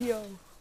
Yo. What?